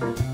Bye.